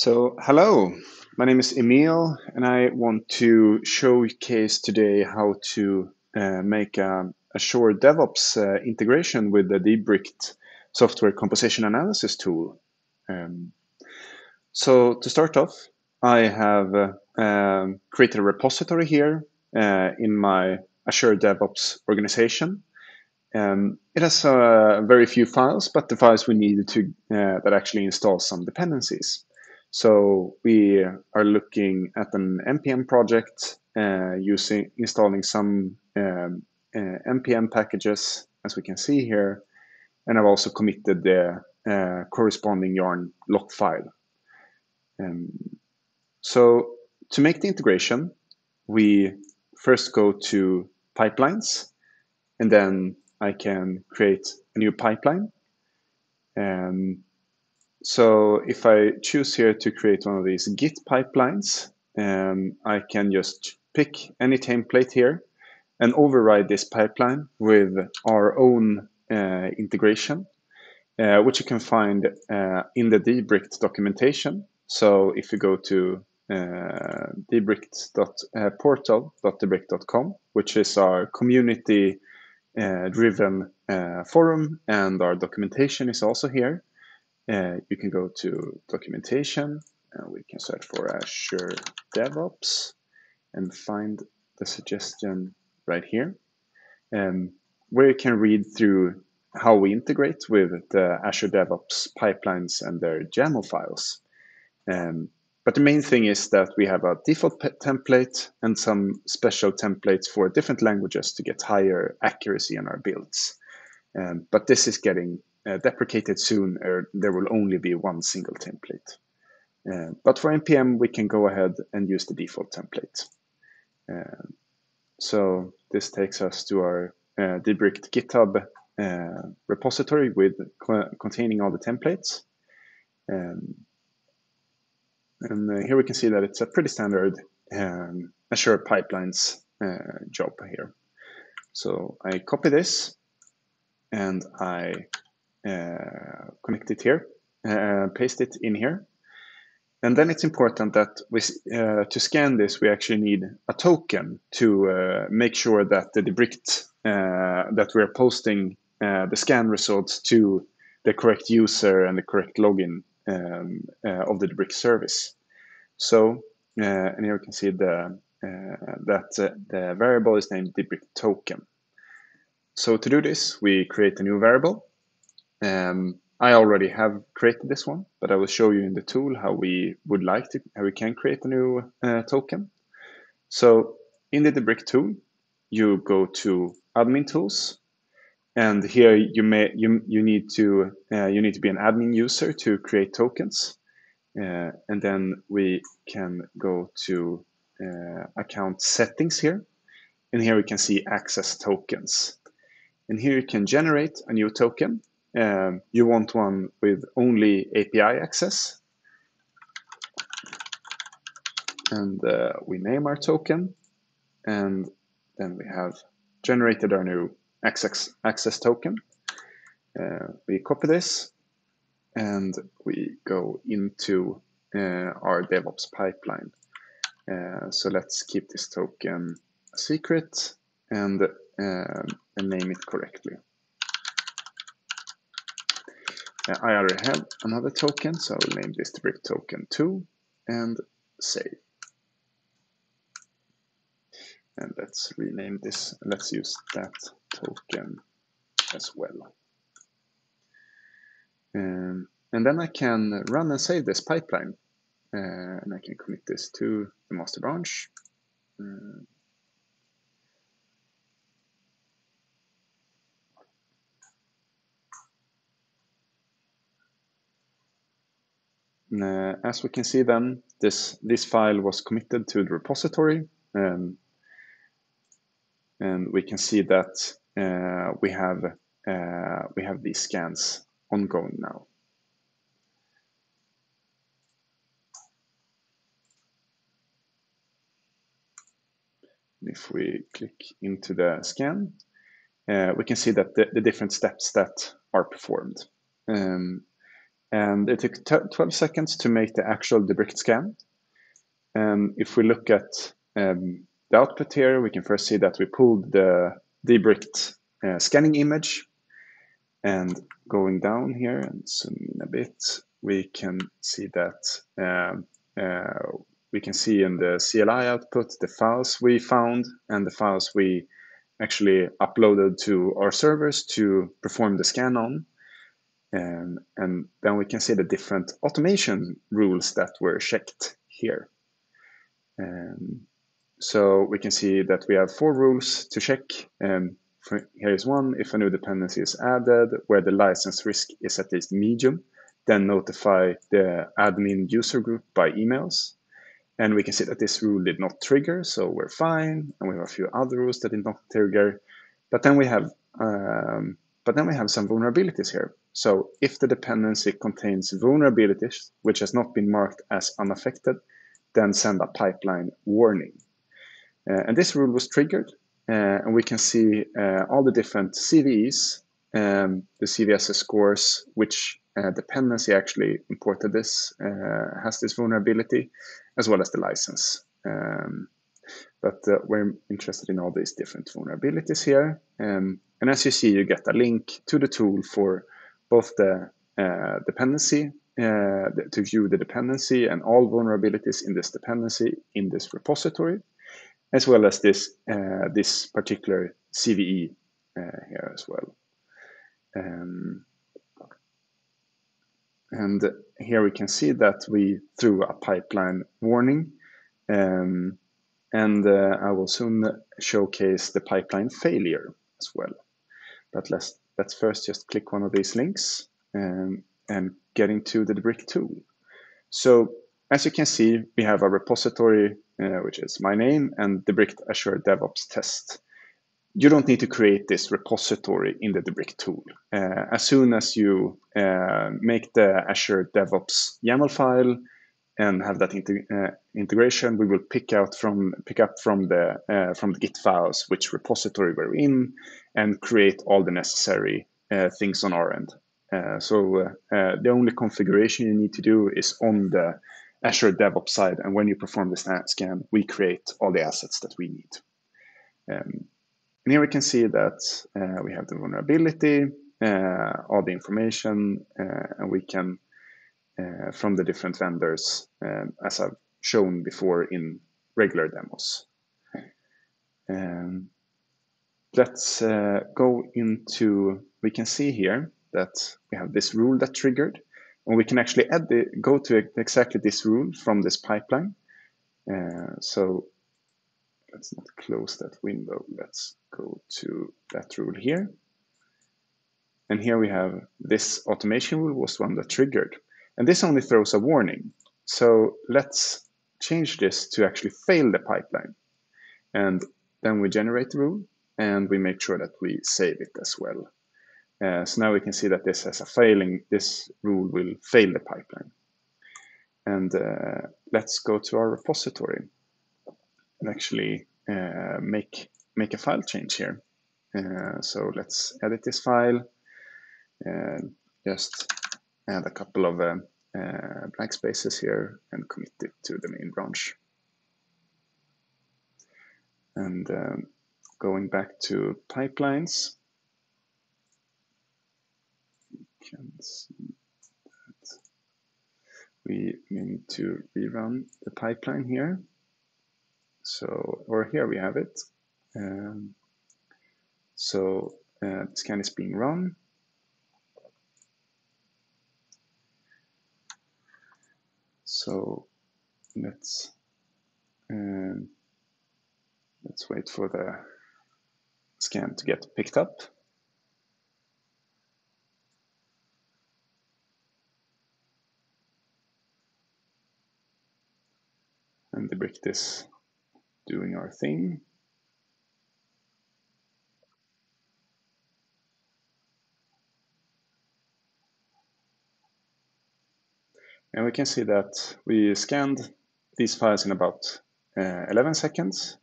So, hello, my name is Emil, and I want to showcase today how to uh, make a Azure DevOps uh, integration with the Debricked software composition analysis tool. Um, so, to start off, I have uh, um, created a repository here uh, in my Azure DevOps organization. Um, it has uh, very few files, but the files we need to uh, that actually install some dependencies. So we are looking at an npm project uh, using installing some um, uh, npm packages, as we can see here, and I've also committed the uh, corresponding yarn lock file. Um, so to make the integration, we first go to pipelines, and then I can create a new pipeline. Um, so if I choose here to create one of these Git pipelines, um, I can just pick any template here and override this pipeline with our own uh, integration, uh, which you can find uh, in the Debricked documentation. So if you go to uh, debricked.portal.debricked.com, which is our community uh, driven uh, forum, and our documentation is also here. You can go to documentation and we can search for Azure DevOps and find the suggestion right here um, where you can read through how we integrate with the Azure DevOps pipelines and their YAML files. Um, but the main thing is that we have a default template and some special templates for different languages to get higher accuracy in our builds. Um, but this is getting deprecated soon, or there will only be one single template. Uh, but for npm, we can go ahead and use the default template. Uh, so this takes us to our uh, Debricked GitHub uh, repository with containing all the templates. Um, and uh, here we can see that it's a pretty standard um, Azure pipelines uh, job here. So I copy this and I uh, connect it here, uh, paste it in here. And then it's important that we, uh, to scan this, we actually need a token to make sure that the Debricked, that we're posting the scan results to the correct user and the correct login um, uh, of the Debricked service. So, uh, and here we can see the uh, that the variable is named Debricked token. So to do this, we create a new variable um, I already have created this one, but I will show you in the tool how we would like to, how we can create a new uh, token. So in the Debricked tool, you go to admin tools, and here you may you you need to uh, you need to be an admin user to create tokens, uh, and then we can go to uh, account settings here, and here we can see access tokens, and here you can generate a new token um, you want one with only API access. And uh, we name our token. And then we have generated our new access, access token. Uh, we copy this and we go into uh, our DevOps pipeline. Uh, so let's keep this token secret and, uh, and name it correctly. I already have another token, so I will name this Brick token 2 and save. And let's rename this, let's use that token as well. Um, and then I can run and save this pipeline. Uh, and I can commit this to the master branch. Uh, Uh, as we can see then, this, this file was committed to the repository. Um, and we can see that uh, we have uh, we have these scans ongoing now. If we click into the scan, uh, we can see that the, the, different steps that are performed. Um, And it took 12 seconds to make the actual Debricked scan. And if we look at um, the output here, we can first see that we pulled the Debricked uh, scanning image. And going down here and zooming in a bit, we can see that um, uh, we can see in the CLI output the files we found and the files we actually uploaded to our servers to perform the scan on. Um, and then we can see the different automation rules that were checked here. Um, so we can see that we have four rules to check. Um, here is one, if a new dependency is added where the license risk is at least medium, then notify the admin user group by emails. And we can see that this rule did not trigger, so we're fine. And we have a few other rules that did not trigger. But then we have um, but then we have some vulnerabilities here. So if the dependency contains vulnerabilities which has not been marked as unaffected, then send a pipeline warning. Uh, and this rule was triggered, uh, and we can see uh, all the different CVEs, um, the CVSS scores, which uh, dependency actually imported this, uh, has this vulnerability, as well as the license. Um, but uh, we're interested in all these different vulnerabilities here. Um, and as you see, you get a link to the tool for both the uh, dependency, uh, to view the dependency and all vulnerabilities in this dependency in this repository, as well as this, uh, this particular CVE uh, here as well. Um, and here we can see that we threw a pipeline warning. Um, and uh, I will soon showcase the pipeline failure as well. But let's, let's first just click one of these links um, and get into the brick tool. So as you can see, we have a repository, uh, which is my name and the Azure DevOps test you don't need to create this repository in the Debricked tool. Uh, as soon as you uh, make the Azure DevOps YAML file and have that uh, integration, we will pick out from pick up from the uh, from the Git files which repository we're in and create all the necessary uh, things on our end. Uh, so the only configuration you need to do is on the Azure DevOps side, and when you perform the scan, we create all the assets that we need. Um, and here we can see that uh, we have the vulnerability, uh, all the information, uh, and we can, uh, from the different vendors, um, as I've shown before in regular demos. Um, let's uh, go into, we can see here that we have this rule that triggered, and we can actually add the, go to exactly this rule from this pipeline. Uh, so let's not close that window. Let's go to that rule here. And here we have this automation rule was one that triggered. And this only throws a warning. So let's change this to actually fail the pipeline. And then we generate the rule and we make sure that we save it as well. Uh, so now we can see that this has a failing, this rule will fail the pipeline. And uh, let's go to our repository and actually uh, make make a file change here. Uh, so let's edit this file and just add a couple of uh, blank spaces here and commit it to the main branch. And um, going back to pipelines, can see that we need to rerun the pipeline here. So, or here we have it. Um, so uh, scan is being run. So let's um, let's wait for the scan to get picked up. And the brick is doing our thing. And we can see that we scanned these files in about uh, 11 seconds.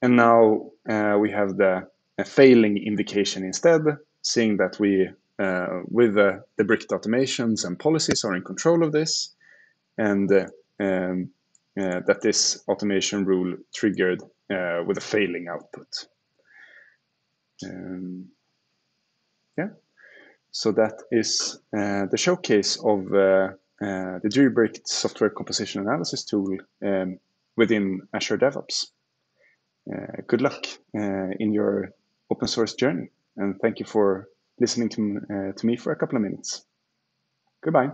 And now uh, we have the failing indication instead, seeing that we with the Brict automations and policies are in control of this, and um, that this automation rule triggered with a failing output. Um, yeah, so that is uh, the showcase of uh, uh, the Brict software composition analysis tool um, within Azure DevOps. good luck in your open source journey, and thank you for listening to, to me for a couple of minutes. Goodbye.